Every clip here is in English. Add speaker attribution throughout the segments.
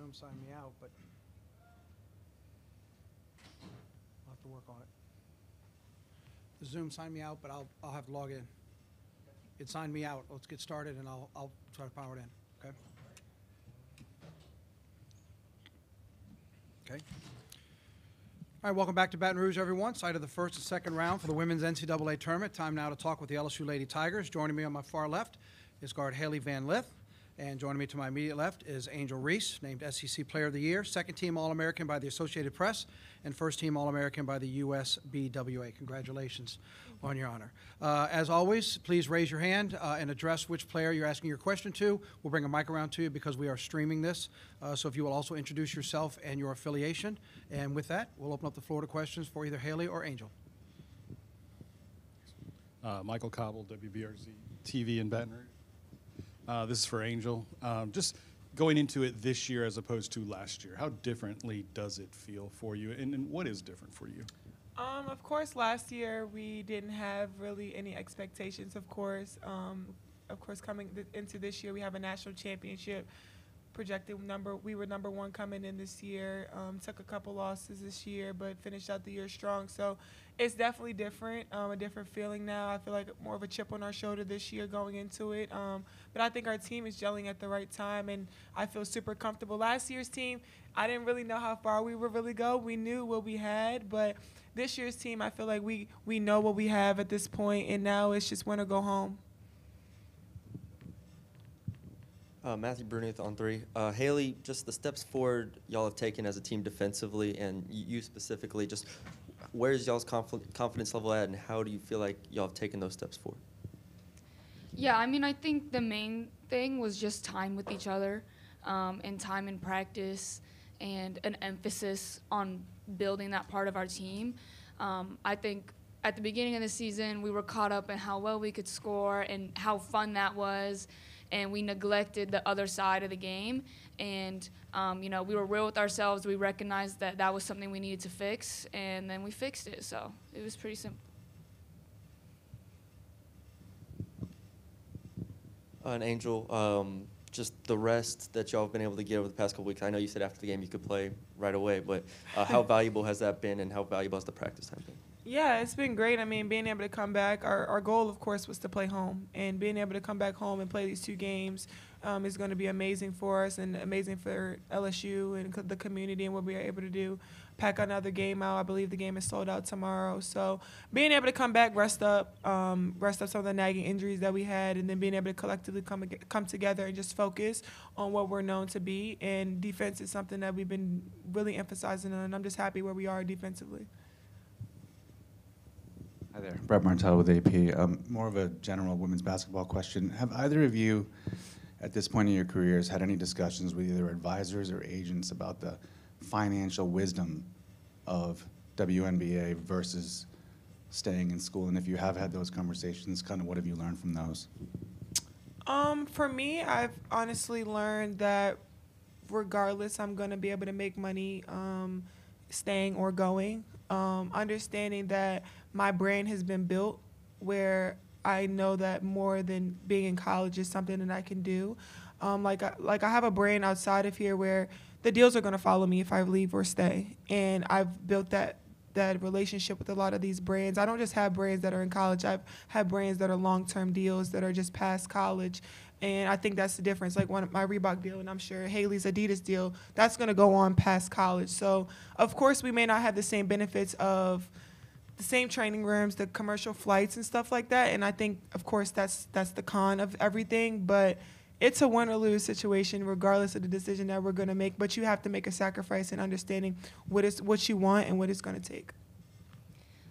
Speaker 1: Zoom signed me out, but I'll have to work on it. The Zoom signed me out, but I'll, I'll have to log in. It signed me out. Let's get started and I'll, I'll try to power it in, okay? Okay. All right, welcome back to Baton Rouge, everyone. Site of the first and second round for the women's NCAA tournament. Time now to talk with the LSU Lady Tigers. Joining me on my far left is guard Hailey Van Lith. And joining me to my immediate left is Angel Reese, named SEC Player of the Year, second team All American by the Associated Press, and first team All American by the USBWA. Congratulations on your honor. Uh, as always, please raise your hand uh, and address which player you're asking your question to. We'll bring a mic around to you because we are streaming this. Uh, so if you will also introduce yourself and your affiliation. And with that, we'll open up the floor to questions for either Hailey or Angel.
Speaker 2: Uh, Michael Cobble, WBRZ TV in Baton Rouge. Uh, this is for Angel. Um, just going into it this year as opposed to last year, how differently does it feel for you, and, and what is different for you?
Speaker 3: Um, of course, last year we didn't have really any expectations. Of course, um, of course, coming th- into this year, we have a national championship projected number. We were number one coming in this year. Um, took a couple losses this year, but finished out the year strong. So it's definitely different, um, a different feeling now. I feel like more of a chip on our shoulder this year going into it. Um, but I think our team is gelling at the right time, and I feel super comfortable. Last year's team, I didn't really know how far we would really go. We knew what we had, but this year's team, I feel like we we know what we have at this point, and now it's just win or go home.
Speaker 4: Uh, Matthew Brunuth on three. Uh, Hailey, just the steps forward y'all have taken as a team defensively, and you specifically, just where's y'all's conf- confidence level at, and how do you feel like y'all have taken those steps forward?
Speaker 5: Yeah, I mean, I think the main thing was just time with each other um, and time in practice and an emphasis on building that part of our team. Um, I think at the beginning of the season, we were caught up in how well we could score and how fun that was, and we neglected the other side of the game. And, um, you know, we were real with ourselves. We recognized that that was something we needed to fix, and then we fixed it. So it was pretty simple.
Speaker 4: Uh, and Angel, um, just the rest that y'all have been able to get over the past couple weeks. I know you said after the game you could play right away, but uh, how valuable has that been, and how valuable has the practice time been?
Speaker 3: Yeah, it's been great. I mean, being able to come back, our, our goal, of course, was to play home. And being able to come back home and play these two games um, is going to be amazing for us and amazing for LSU and the community and what we are able to do. Pack another game out. I believe the game is sold out tomorrow. So being able to come back, rest up, um, rest up some of the nagging injuries that we had, and then being able to collectively come, come together and just focus on what we're known to be. And defense is something that we've been really emphasizing on, and I'm just happy where we are defensively.
Speaker 6: Hi there, Brett Martel with AP. Um, more of a general women's basketball question. Have either of you, at this point in your careers, had any discussions with either advisors or agents about the financial wisdom of WNBA versus staying in school? And if you have had those conversations, kind of what have you learned from those?
Speaker 3: Um, for me, I've honestly learned that regardless, I'm gonna be able to make money, um, staying or going. Um, understanding that my brain has been built where I know that more than being in college is something that I can do. Um, like, I, like I have a brain outside of here where the deals are gonna follow me if I leave or stay, and I've built that that relationship with a lot of these brands. I don't just have brands that are in college. I've had brands that are long-term deals that are just past college. And I think that's the difference. Like one of my Reebok deal, and I'm sure Hailey's Adidas deal, that's going to go on past college. So, of course, we may not have the same benefits of the same training rooms, the commercial flights and stuff like that. And I think, of course, that's that's the con of everything. But it's a win or lose situation, regardless of the decision that we're going to make. But you have to make a sacrifice in understanding what is what you want and what it's going to take.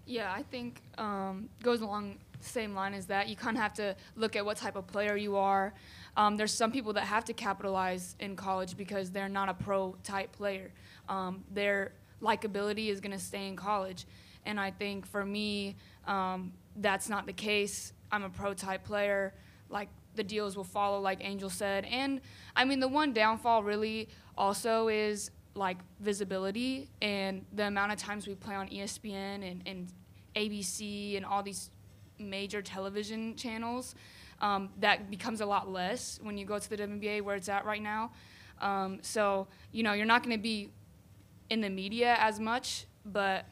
Speaker 5: Yeah, I think um, goes along the same line as that. You kind of have to look at what type of player you are. Um, there's some people that have to capitalize in college because they're not a pro type player. Um, their likability is going to stay in college, and I think for me, um, that's not the case. I'm a pro type player. Like the deals will follow, like Angel said, and I mean the one downfall really also is like visibility and the amount of times we play on ESPN and, and ABC and all these major television channels. Um, that becomes a lot less when you go to the WNBA where it's at right now. Um, so, you know, you're not going to be in the media as much, but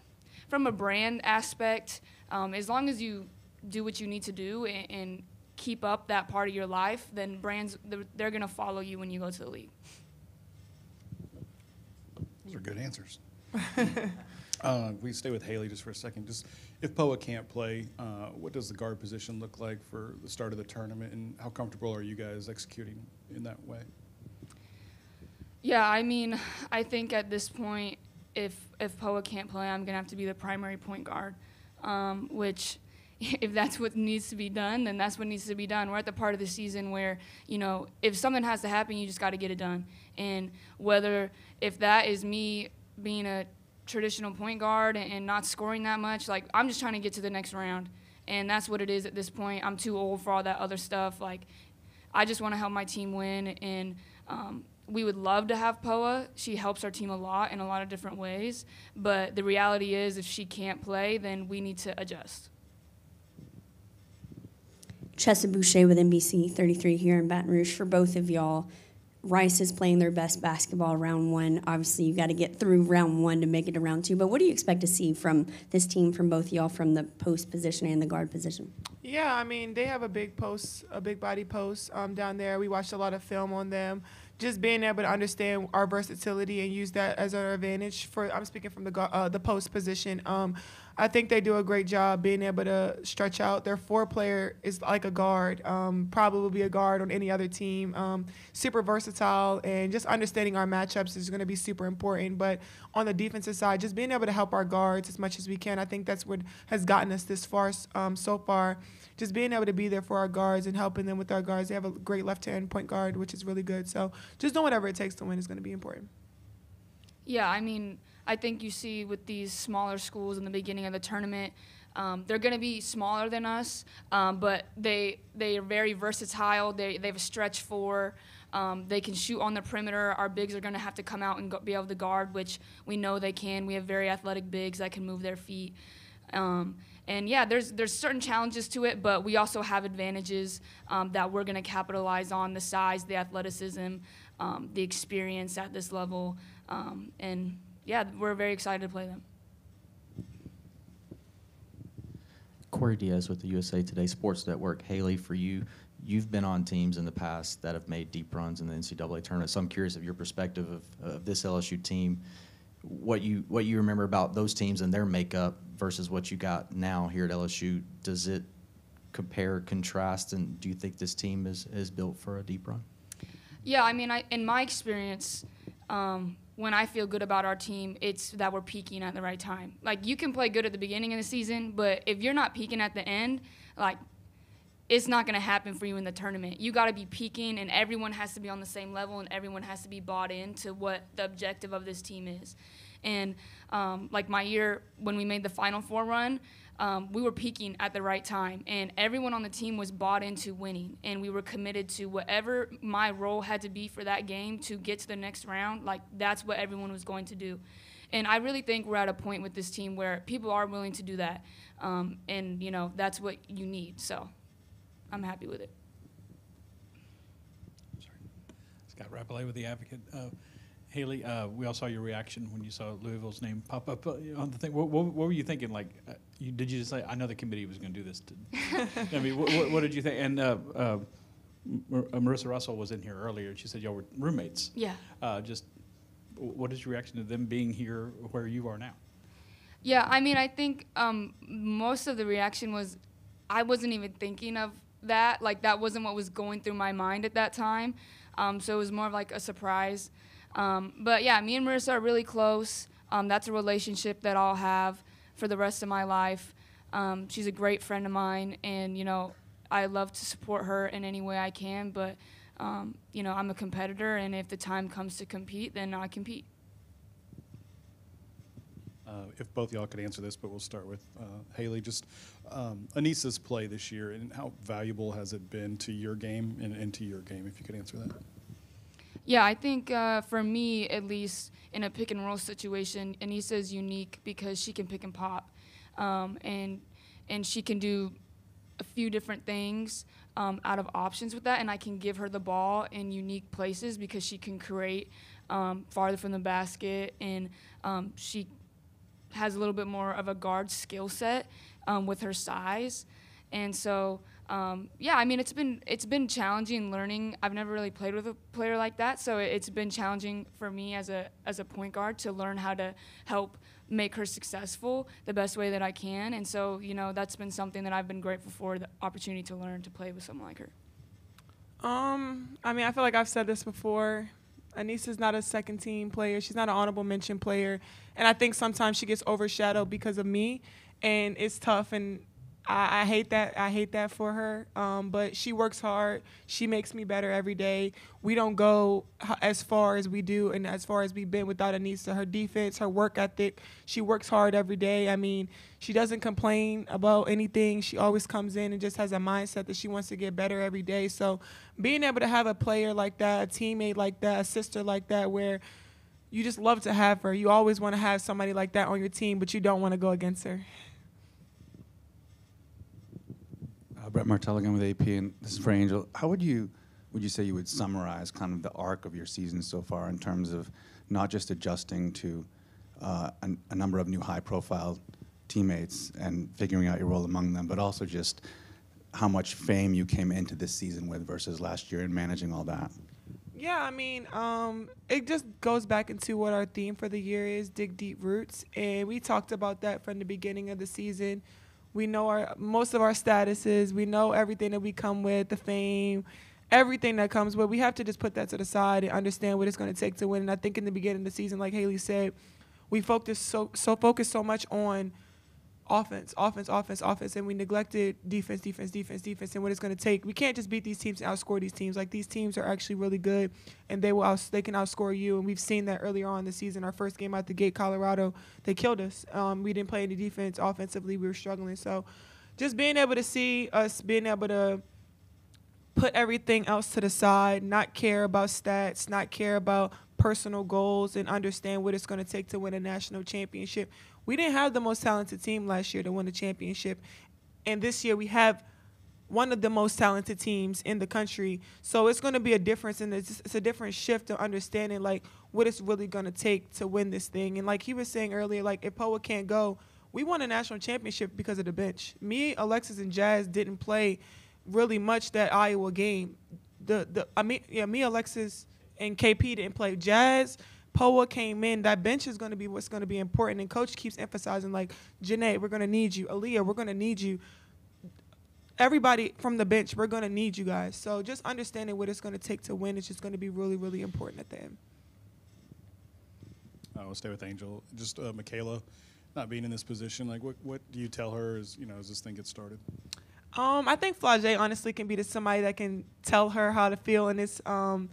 Speaker 5: from a brand aspect, um, as long as you do what you need to do and, and keep up that part of your life, then brands, they're, they're going to follow you when you go to the league.
Speaker 2: Those are good answers. uh, we stay with Hailey just for a second. Just if Poa can't play, uh, what does the guard position look like for the start of the tournament, and how comfortable are you guys executing in that way?
Speaker 5: Yeah, I mean, I think at this point, if if Poa can't play, I'm gonna have to be the primary point guard, um, which. If that's what needs to be done, then that's what needs to be done. We're at the part of the season where, you know, if something has to happen, you just got to get it done. And whether, if that is me being a traditional point guard and, and not scoring that much, like, I'm just trying to get to the next round. And that's what it is at this point. I'm too old for all that other stuff. Like, I just want to help my team win, and um, we would love to have Poa. She helps our team a lot in a lot of different ways. But the reality is, if she can't play, then we need to adjust.
Speaker 7: Chessa Boucher with NBC 33 here in Baton Rouge for both of y'all. Rice is playing their best basketball round one. Obviously, you've got to get through round one to make it to round two. But what do you expect to see from this team, from both y'all, from the post position and the guard position?
Speaker 3: Yeah, I mean they have a big post, a big body post um, down there. We watched a lot of film on them. Just being able to understand our versatility and use that as our advantage. For I'm speaking from the uh, the post position. Um, I think they do a great job being able to stretch out. Their four player is like a guard, um, probably will be a guard on any other team. Um, super versatile and just understanding our matchups is going to be super important. But on the defensive side, just being able to help our guards as much as we can, I think that's what has gotten us this far um, so far. Just being able to be there for our guards and helping them with our guards. They have a great left hand point guard, which is really good. So just doing whatever it takes to win is going to be important.
Speaker 5: Yeah, I mean, I think you see with these smaller schools in the beginning of the tournament, um, they're going to be smaller than us, um, but they they are very versatile. They they have a stretch four. Um, they can shoot on the perimeter. Our bigs are going to have to come out and go, be able to guard, which we know they can. We have very athletic bigs that can move their feet. Um, and yeah, there's there's certain challenges to it, but we also have advantages um, that we're going to capitalize on: the size, the athleticism, um, the experience at this level, and yeah, we're very excited to play them.
Speaker 8: Corey Diaz with the USA Today Sports Network. Hailey, for you, you've been on teams in the past that have made deep runs in the NCAA tournament. So I'm curious of your perspective of, of this LSU team, what you what you remember about those teams and their makeup versus what you got now here at LSU. Does it compare, contrast, and do you think this team is is built for a deep run?
Speaker 5: Yeah, I mean, I, in my experience, um, when I feel good about our team, it's that we're peaking at the right time. Like you can play good at the beginning of the season, but if you're not peaking at the end, like it's not going to happen for you in the tournament. You got to be peaking, and everyone has to be on the same level, and everyone has to be bought into what the objective of this team is. And um, like my year when we made the Final Four run, um, we were peaking at the right time, and everyone on the team was bought into winning, and we were committed to whatever my role had to be for that game to get to the next round. Like that's what everyone was going to do, and I really think we're at a point with this team where people are willing to do that, um, and you know that's what you need. So, I'm happy with it. Sorry.
Speaker 9: Scott Rabalais with The Advocate. Uh, Hailey, uh, we all saw your reaction when you saw Louisville's name pop up uh, on the thing. What, what, what were you thinking? Like, uh, you, did you just say, I know the committee was going to do this? To, I mean, what, what, did you think? And uh, uh, Mar- uh, Merissa Russell was in here earlier. She said y'all were roommates.
Speaker 5: Yeah.
Speaker 9: Uh, just, what is your reaction to them being here where you are now?
Speaker 5: Yeah, I mean, I think um, most of the reaction was I wasn't even thinking of that. Like, that wasn't what was going through my mind at that time. Um, so it was more of like a surprise. Um, but yeah, me and Merissa are really close. Um, that's a relationship that I'll have for the rest of my life. Um, she's a great friend of mine, and you know, I love to support her in any way I can. But um, you know, I'm a competitor, and if the time comes to compete, then I compete.
Speaker 2: Uh, if both y'all could answer this, but we'll start with uh, Hailey. Just um, Aneesah's play this year, and how valuable has it been to your game and, and to your game? If you could answer that.
Speaker 5: Yeah, I think uh, for me, at least in a pick and roll situation, Aneesah is unique because she can pick and pop, um, and and she can do a few different things. um, out of options with that, and I can give her the ball in unique places because she can create um, farther from the basket, and um, she has a little bit more of a guard skill set um, with her size, and so um, yeah, I mean it's been it's been challenging learning. I've never really played with a player like that, so it's been challenging for me as a as a point guard to learn how to help make her successful the best way that I can. And so you know that's been something that I've been grateful for the opportunity to learn to play with someone like her.
Speaker 3: Um, I mean, I feel like I've said this before. Aneesah's not a second team player. She's not an honorable mention player. And I think sometimes she gets overshadowed because of me. And it's tough. And I, I hate that. I hate that for her. Um, but she works hard. She makes me better every day. We don't go as far as we do and as far as we've been without Aneesah. Her defense, her work ethic. She works hard every day. I mean, she doesn't complain about anything. She always comes in and just has a mindset that she wants to get better every day. So being able to have a player like that, a teammate like that, a sister like that, where you just love to have her. You always want to have somebody like that on your team, but you don't want to go against her.
Speaker 6: Uh, Brett Martel again with AP, and this is for Angel. How would you would you say you would summarize kind of the arc of your season so far in terms of not just adjusting to uh, a, a number of new high-profile teammates and figuring out your role among them, but also just how much fame you came into this season with versus last year and managing all that?
Speaker 3: Yeah, I mean, um, it just goes back into what our theme for the year is: dig deep roots, and we talked about that from the beginning of the season. We know our most of our statuses. We know everything that we come with, the fame, everything that comes with. We have to just put that to the side and understand what it's going to take to win. And I think in the beginning of the season, like Hailey said, we focused so so focused so much on offense, offense, offense, offense, and we neglected defense, defense, defense, defense, and what it's going to take. We can't just beat these teams and outscore these teams. Like these teams are actually really good, and they will out, they can outscore you. And we've seen that earlier on the season. Our first game out the gate, Colorado, they killed us. Um, we didn't play any defense. Offensively, we were struggling. So, just being able to see us being able to put everything else to the side, not care about stats, not care about personal goals, and understand what it's going to take to win a national championship. We didn't have the most talented team last year to win the championship, and this year we have one of the most talented teams in the country. So it's going to be a difference, and it's, it's a different shift of understanding like what it's really going to take to win this thing. And like he was saying earlier, like if Poa can't go, we won a national championship because of the bench. Me, Alexis, and Jazz didn't play really much that Iowa game. The the I mean yeah, me, Alexis, and KP didn't play. Jazz, Poa came in. That bench is going to be what's going to be important. And coach keeps emphasizing like, Janae, we're going to need you. Aalyah, we're going to need you. Everybody from the bench, we're going to need you guys. So just understanding what it's going to take to win is just going to be really, really important at the end.
Speaker 2: I will stay with Angel. Just uh, Mikaylah, not being in this position. Like, what what do you tell her as you know as this thing gets started?
Speaker 3: Um, I think Flau'jae honestly can be the somebody that can tell her how to feel, and it's um,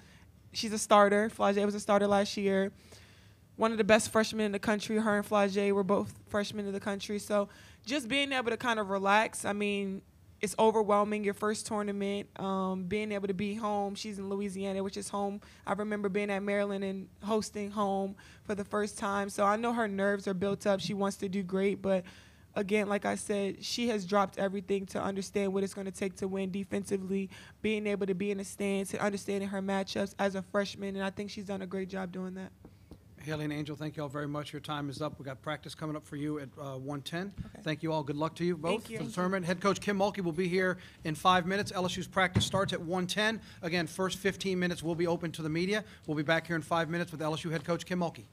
Speaker 3: she's a starter. Flau'jae was a starter last year. One of the best freshmen in the country. Her and Flau'jae were both freshmen in the country. So just being able to kind of relax. I mean, it's overwhelming. Your first tournament, um, being able to be home. She's in Louisiana, which is home. I remember being at Maryland and hosting home for the first time. So I know her nerves are built up. She wants to do great, but again, like I said, she has dropped everything to understand what it's going to take to win defensively, being able to be in the stands, and understanding her matchups as a freshman, and I think she's done a great job doing that.
Speaker 1: Hailey and Angel, thank you all very much. Your time is up. We got practice coming up for you at uh, 110. Thank you all. Good luck to you both
Speaker 3: Thank you.
Speaker 1: for the tournament. Head coach Kim Mulkey will be here in five minutes. LSU's practice starts at 110. Again, first 15 minutes will be open to the media. We'll be back here in five minutes with LSU head coach Kim Mulkey.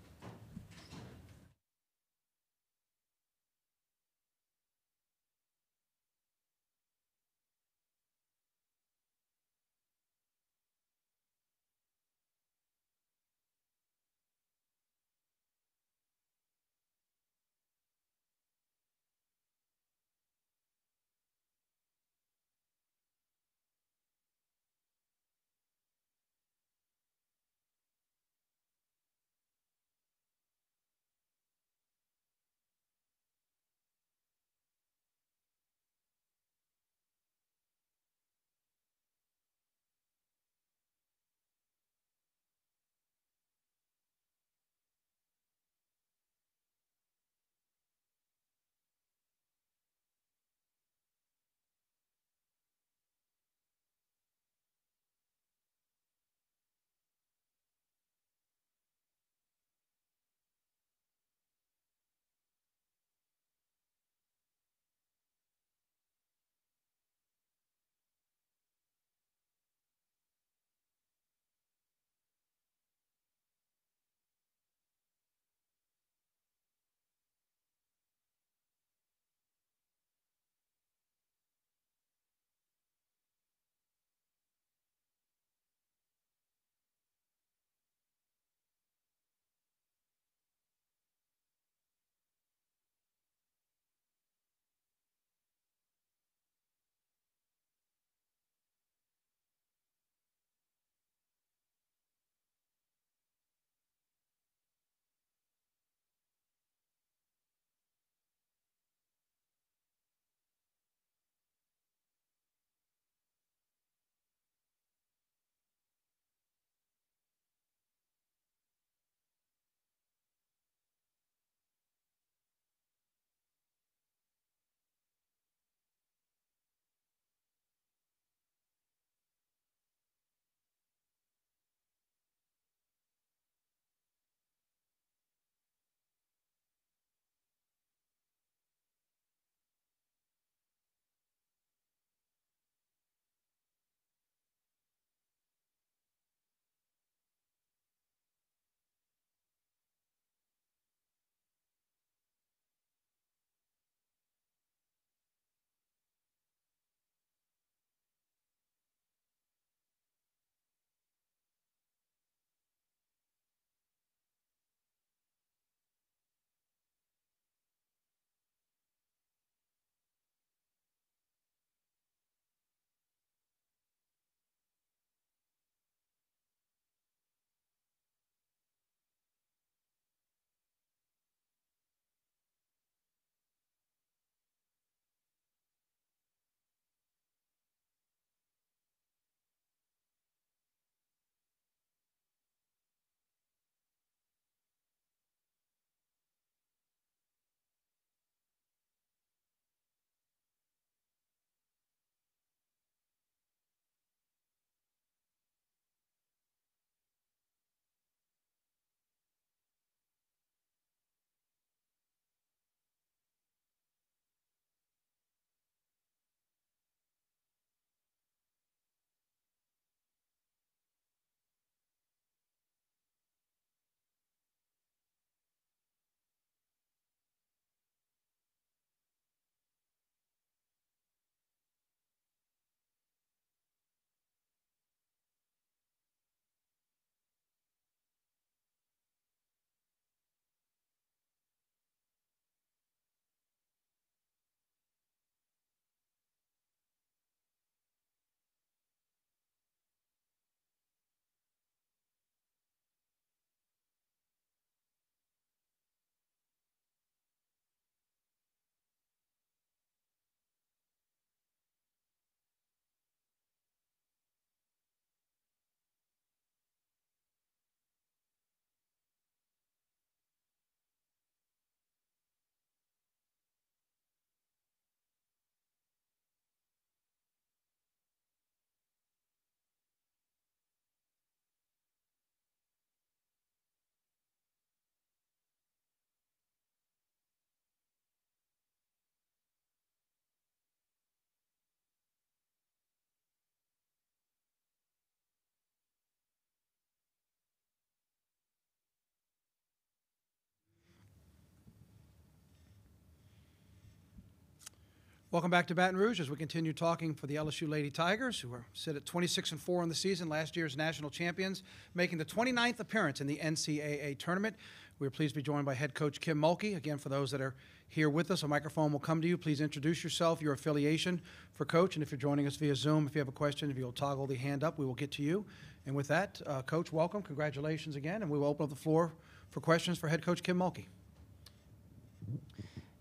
Speaker 1: Welcome back to Baton Rouge as we continue talking for the LSU Lady Tigers, who are sit at 26 and 4 in the season, last year's national champions, making the 29th appearance in the NCAA tournament. We are pleased to be joined by head coach Kim Mulkey. Again, for those that are here with us, a microphone will come to you. Please introduce yourself, your affiliation for coach, and if you're joining us via Zoom, if you have a question, if you'll toggle the hand up, we will get to you. And with that, uh, coach, welcome, congratulations again, and we will open up the floor for questions for head coach Kim Mulkey.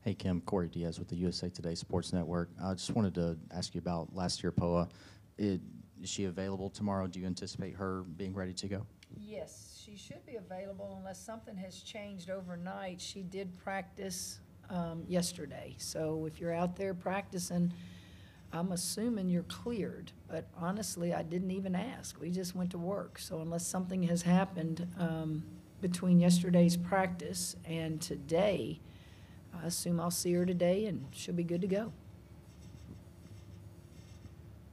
Speaker 8: Hey, Kim, Corey Diaz with the USA Today Sports Network. I just wanted to ask you about last year, POA. It, is she available tomorrow? Do you anticipate her being ready to go?
Speaker 10: Yes, she should be available unless something has changed overnight. She did practice um, yesterday. So if you're out there practicing, I'm assuming you're cleared. But honestly, I didn't even ask. We just went to work. So unless something has happened um, between yesterday's practice and today, I assume I'll see her today and she'll be good to go.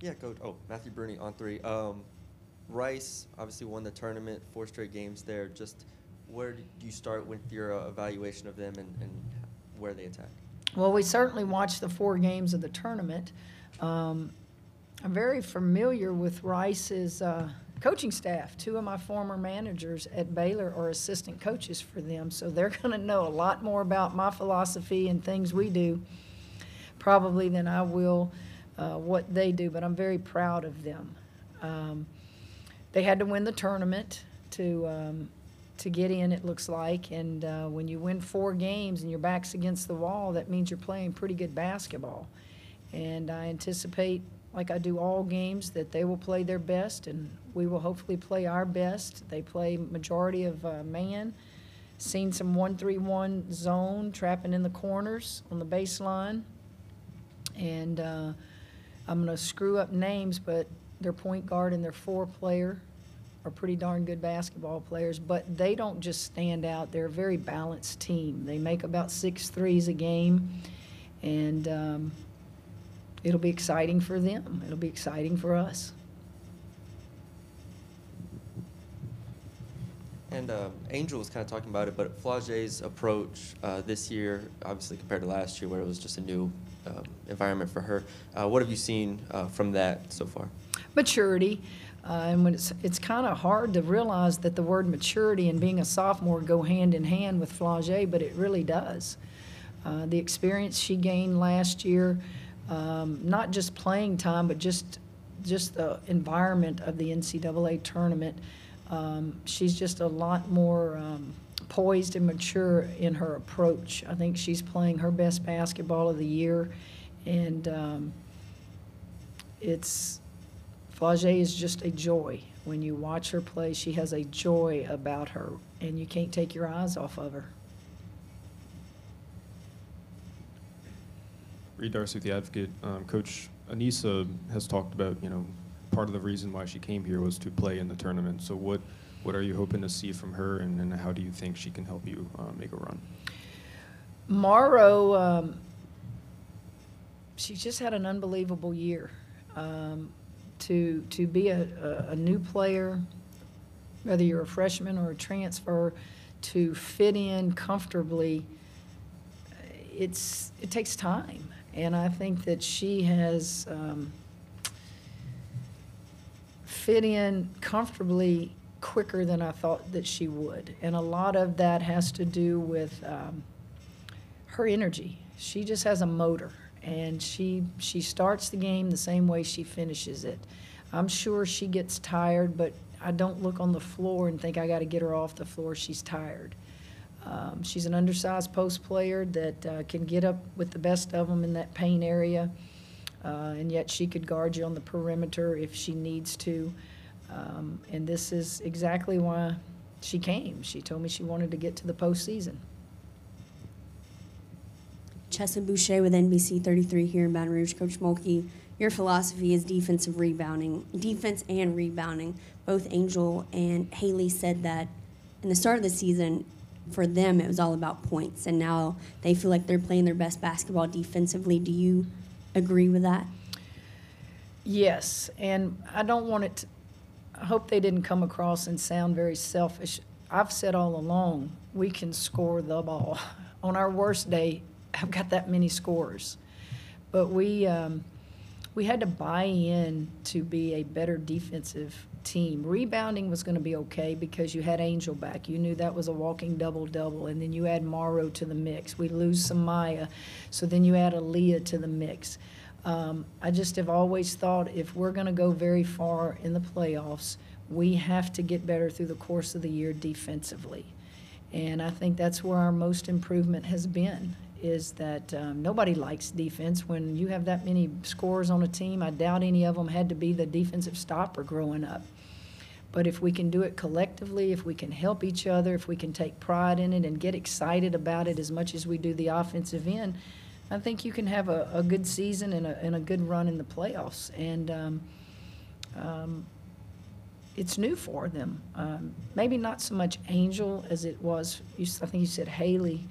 Speaker 4: Yeah, coach. Oh, Matthew Bruni on three. Um, Rice obviously won the tournament, four straight games there. Just where do you start with your uh, evaluation of them and, and where they attack?
Speaker 10: Well, we certainly watched the four games of the tournament. Um, I'm very familiar with Rice's uh, coaching staff. Two of my former managers at Baylor are assistant coaches for them, so they're going to know a lot more about my philosophy and things we do probably than I will uh, what they do, but I'm very proud of them. Um, they had to win the tournament to um, to get in. It looks like, and uh, when you win four games and your back's against the wall, that means you're playing pretty good basketball. And I anticipate, like I do all games, that they will play their best, and we will hopefully play our best. They play majority of uh, man. Seen some one-three-one zone trapping in the corners on the baseline, and uh, I'm going to screw up names, but their point guard and their four player are pretty darn good basketball players, but they don't just stand out. They're a very balanced team. They make about six threes a game, and um, it'll be exciting for them. It'll be exciting for us.
Speaker 4: And um, Angel was kind of talking about it, but Flau'jae's approach uh, this year, obviously compared to last year, where it was just a new um, environment for her. Uh, what have you seen uh, from that so far?
Speaker 10: Maturity. Uh, and when it's, it's kind of hard to realize that the word maturity and being a sophomore go hand in hand with Flau'jae, but it really does. Uh, the experience she gained last year, um, not just playing time, but just just the environment of the NCAA tournament. Um, she's just a lot more um, poised and mature in her approach. I think she's playing her best basketball of the year, and um, it's Flau'jae is just a joy. When you watch her play, she has a joy about her, and you can't take your eyes off of her.
Speaker 11: Reed Darcey with the Advocate. Um, Coach Aneesah has talked about, you know, part of the reason why she came here was to play in the tournament. So what, what are you hoping to see from her, and, and how do you think she can help you uh, make a run?
Speaker 10: Morrow, um, she just had an unbelievable year. Um, to to be a, a, a new player, whether you're a freshman or a transfer, to fit in comfortably, it's it takes time, and I think that she has um, fit in comfortably quicker than I thought that she would, and a lot of that has to do with um, her energy. She just has a motor and she she starts the game the same way she finishes it. I'm sure she gets tired, but I don't look on the floor and think I got to get her off the floor. She's tired. Um, she's an undersized post player that uh, can get up with the best of them in that paint area, uh, and yet she could guard you on the perimeter if she needs to. Um, and this is exactly why she came. She told me she wanted to get to the postseason.
Speaker 7: Chessa Boucher with NBC 33 here in Baton Rouge. Coach Mulkey, your philosophy is defensive rebounding, defense and rebounding. Both Angel and Hailey said that in the start of the season, for them, it was all about points, and now they feel like they're playing their best basketball defensively. Do you agree with that?
Speaker 10: Yes, and I don't want it to, I hope they didn't come across and sound very selfish. I've said all along, we can score the ball. On our worst day, I've got that many scores. but we um, we had to buy in to be a better defensive team. Rebounding was going to be okay because you had Angel back. You knew that was a walking double double, and then you add Morrow to the mix. We lose Sa'Myah, so then you add Aalyah to the mix. Um, I just have always thought if we're going to go very far in the playoffs, we have to get better through the course of the year defensively. And I think that's where our most improvement has been, is that um, nobody likes defense. When you have that many scores on a team, I doubt any of them had to be the defensive stopper growing up. But if we can do it collectively, if we can help each other, if we can take pride in it and get excited about it as much as we do the offensive end, I think you can have a, a good season and a, and a good run in the playoffs. And um, um, it's new for them. Um, maybe not so much Angel as it was. You, I think you said Hailey.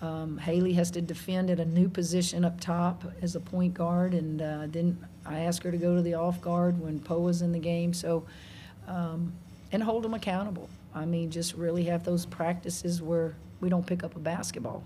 Speaker 10: Um, Hailey has to defend at a new position up top as a point guard, and uh, then I asked her to go to the off guard when Poa was in the game. So, um, and hold them accountable. I mean, just really have those practices where we don't pick up a basketball.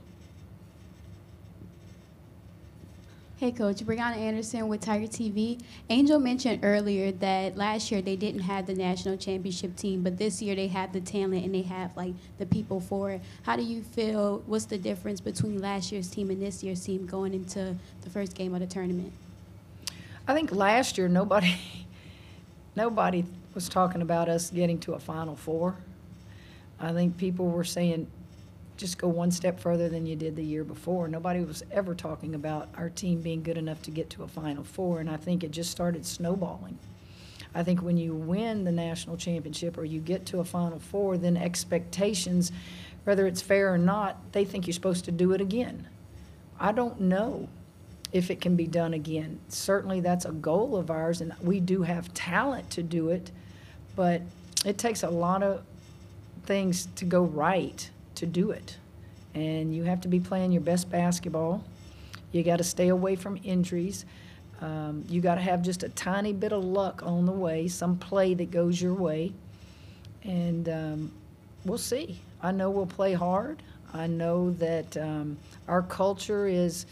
Speaker 12: Hey, Coach. Brianna Anderson with Tiger TV. Angel mentioned earlier that last year they didn't have the national championship team, but this year they have the talent and they have like the people for it. How do you feel? What's the difference between last year's team and this year's team going into the first game of the tournament?
Speaker 10: I think last year nobody nobody was talking about us getting to a Final Four. I think people were saying just go one step further than you did the year before. Nobody was ever talking about our team being good enough to get to a Final Four, and I think it just started snowballing. I think when you win the national championship or you get to a Final Four, then expectations, whether it's fair or not, they think you're supposed to do it again. I don't know if it can be done again. Certainly, that's a goal of ours, and we do have talent to do it, but it takes a lot of things to go right to do it. And you have to be playing your best basketball. You got to stay away from injuries. Um, you got to have just a tiny bit of luck on the way, some play that goes your way. And um, we'll see. I know we'll play hard. I know that um, our culture is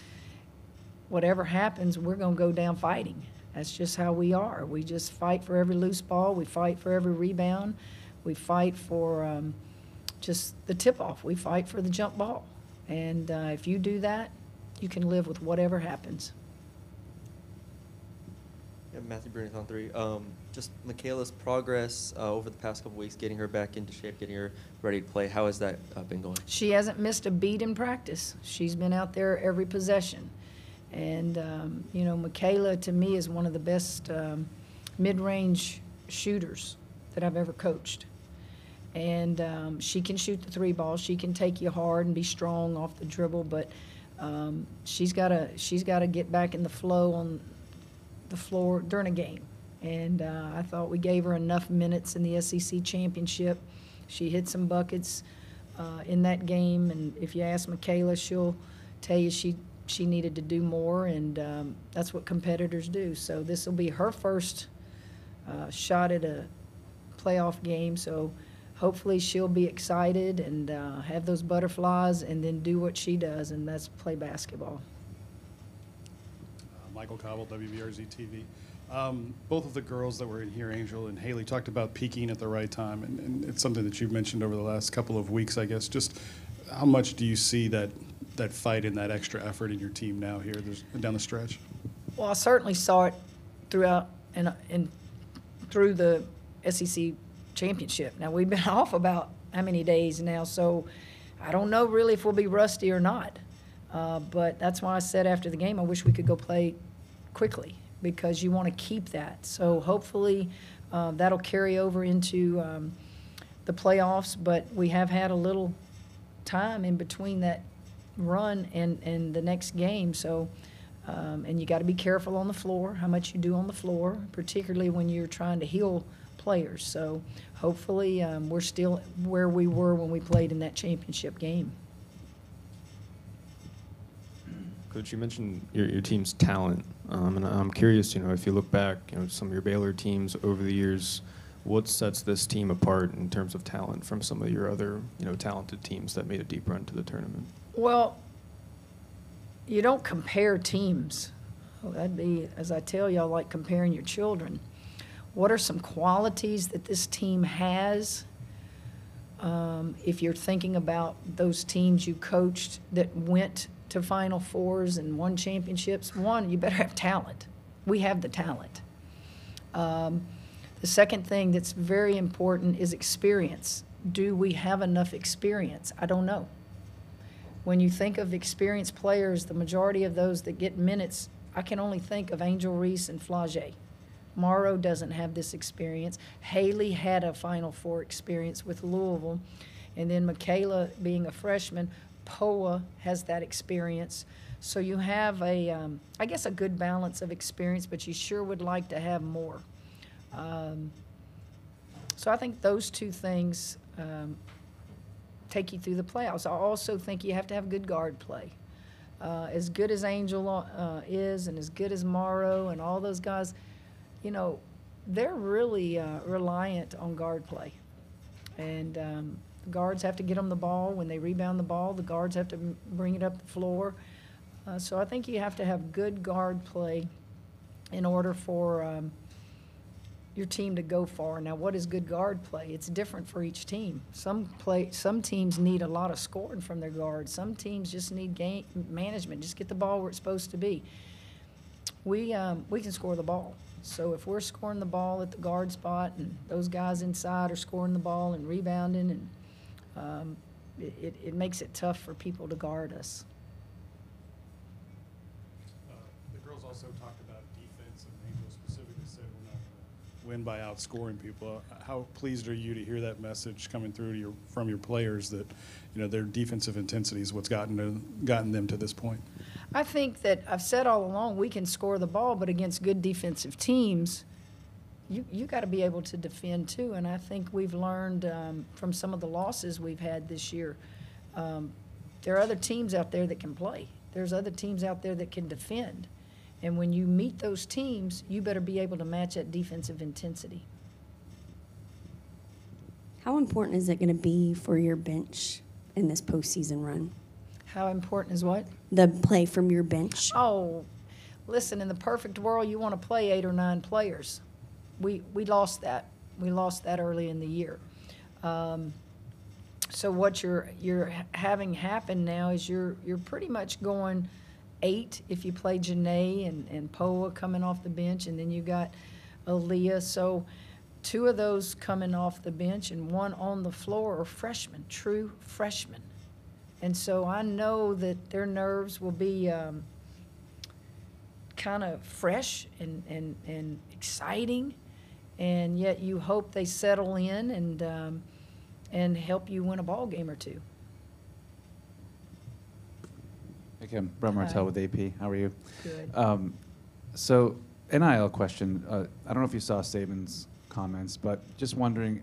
Speaker 10: whatever happens, we're going to go down fighting. That's just how we are. We just fight for every loose ball, we fight for every rebound, we fight for um, just the tip off, we fight for the jump ball. And uh, if you do that, you can live with whatever happens.
Speaker 4: Yeah, Matthew Brunick on three. Um, just Mikaylah's progress uh, over the past couple weeks, getting her back into shape, getting her ready to play. How has that uh, been going?
Speaker 10: She hasn't missed a beat in practice. She's been out there every possession. And, um, you know, Mikaylah, to me, is one of the best um, mid range shooters that I've ever coached. And um, she can shoot the three ball. She can take you hard and be strong off the dribble, but um, she's got to she's got to get back in the flow on the floor during a game. And uh, I thought we gave her enough minutes in the SEC championship. She hit some buckets uh, in that game, and if you ask Mikaylah, she'll tell you she she needed to do more, and um, that's what competitors do. So this will be her first uh, shot at a playoff game. So hopefully she'll be excited and uh, have those butterflies, and then do what she does, and that's play basketball.
Speaker 2: Uh, Michael Cobble, WBRZ TV. Um, both of the girls that were in here, Angel and Hailey, talked about peaking at the right time, and, and it's something that you've mentioned over the last couple of weeks, I guess. Just how much do you see that that fight and that extra effort in your team now here there's, down the stretch?
Speaker 10: Well, I certainly saw it throughout and, and through the SEC championship. Now, we've been off about how many days now, so I don't know really if we'll be rusty or not. Uh, but that's why I said after the game, I wish we could go play quickly because you want to keep that. So hopefully uh, that'll carry over into um, the playoffs. But we have had a little time in between that run and, and the next game. So, um, and you got to be careful on the floor, how much you do on the floor, particularly when you're trying to heal players. So, hopefully, um, we're still where we were when we played in that championship game.
Speaker 11: Coach, you mentioned your, your team's talent, um, and I'm curious. You know, if you look back, you know, some of your Baylor teams over the years, what sets this team apart in terms of talent from some of your other, you know, talented teams that made a deep run to the tournament?
Speaker 10: Well, you don't compare teams. Oh, that'd be, as I tell y'all, like comparing your children. What are some qualities that this team has? Um, if you're thinking about those teams you coached that went to Final Fours and won championships, one, you better have talent. We have the talent. Um, the second thing that's very important is experience. Do we have enough experience? I don't know. When you think of experienced players, the majority of those that get minutes, I can only think of Angel Reese and Flau'jae. Morrow doesn't have this experience. Hailey had a Final Four experience with Louisville. And then Mikaylah, being a freshman, Poa has that experience. So you have a, um, I guess, a good balance of experience, but you sure would like to have more. Um, so I think those two things um, take you through the playoffs. I also think you have to have good guard play. Uh, as good as Angel uh, is, and as good as Morrow, and all those guys, you know, they're really uh, reliant on guard play. And um, guards have to get them the ball. When they rebound the ball, the guards have to bring it up the floor. Uh, so I think you have to have good guard play in order for um, your team to go far. Now, what is good guard play? It's different for each team. Some play, some teams need a lot of scoring from their guards. Some teams just need game management. Just get the ball where it's supposed to be. We um, we can score the ball. So if we're scoring the ball at the guard spot, and those guys inside are scoring the ball and rebounding, and um, it, it, makes it tough for people to guard us.
Speaker 2: Uh, The girls also talked about defense, and Angel specifically said we're not going to win by outscoring people. Uh, How pleased are you to hear that message coming through your, from your players that, you know, their defensive intensity is what's gotten, to- gotten them to this point?
Speaker 10: I think that I've said all along we can score the ball, but against good defensive teams, you you got to be able to defend too. And I think we've learned um, from some of the losses we've had this year. Um, there are other teams out there that can play. There's other teams out there that can defend. And when you meet those teams, you better be able to match that defensive intensity.
Speaker 7: How important is it going to be for your bench in this postseason run?
Speaker 10: How important is what?
Speaker 7: The play from your bench.
Speaker 10: Oh, listen, in the perfect world, you want to play eight or nine players. We, we lost that. We lost that early in the year. Um, so what you're, you're having happen now is you're, you're pretty much going eight if you play Janae and, and Poa coming off the bench, and then you got Aalyah. So two of those coming off the bench and one on the floor are freshmen, true freshmen. And so I know that their nerves will be um, kind of fresh and, and, and exciting, and yet you hope they settle in and, um, and help you win a ball game or two.
Speaker 6: Hey, Kim. Brett. Martel with AP. How are you?
Speaker 10: Good.
Speaker 6: Um, so, NIL question. Uh, I don't know if you saw Saban's comments, but just wondering,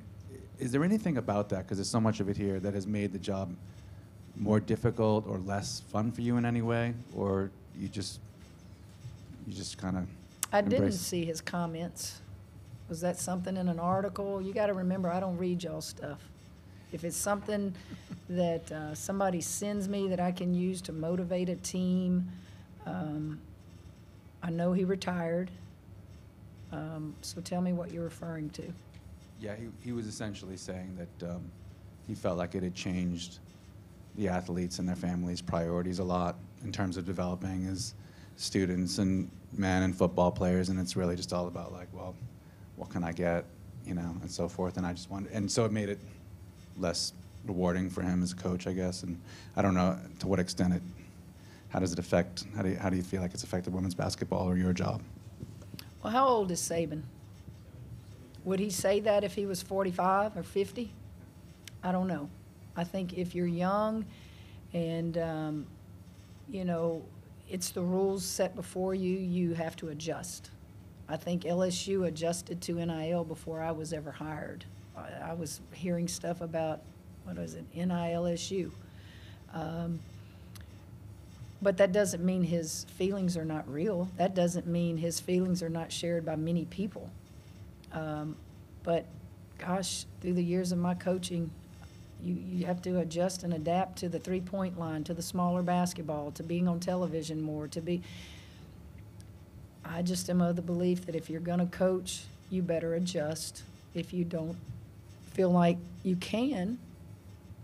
Speaker 6: is there anything about that, because there's so much of it here, that has made the job more difficult or less fun for you in any way? Or you just, you just kind of
Speaker 10: I didn't
Speaker 6: embrace-
Speaker 10: see his comments. Was that something in an article? You got to remember, I don't read y'all stuff. If it's something that uh, somebody sends me that I can use to motivate a team, um, I know he retired. Um, so tell me what you're referring to.
Speaker 6: Yeah, he, he was essentially saying that um, he felt like it had changed the athletes and their families' priorities a lot in terms of developing as students and men and football players, and it's really just all about like, well, what can I get, you know, and so forth. And I just wanted, and so it made it less rewarding for him as a coach, I guess. And I don't know to what extent it, how does it affect, how do you, how do you feel like it's affected women's basketball or your job?
Speaker 10: Well, how old is Saban? Would he say that if he was 45 or 50? I don't know. I think if you're young and, um, you know, it's the rules set before you, you have to adjust. I think LSU adjusted to NIL before I was ever hired. I, I was hearing stuff about, what was it, NILSU. Um, but that doesn't mean his feelings are not real. That doesn't mean his feelings are not shared by many people. Um, but gosh, through the years of my coaching, you, you have to adjust and adapt to the three point line, to the smaller basketball, to being on television more, to be. I just am of the belief that if you're going to coach, you better adjust. If you don't feel like you can,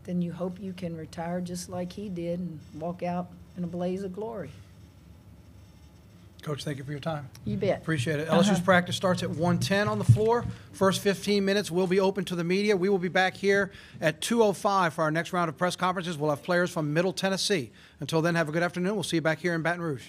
Speaker 10: then you hope you can retire just like he did and walk out in a blaze of glory.
Speaker 1: Coach, thank you for your time.
Speaker 10: You bet.
Speaker 1: Appreciate it.
Speaker 10: Uh-huh.
Speaker 1: LSU's practice starts at 1:10 on the floor. First 15 minutes will be open to the media. We will be back here at 2:05 for our next round of press conferences. We'll have players from Middle Tennessee. Until then, have a good afternoon. We'll see you back here in Baton Rouge.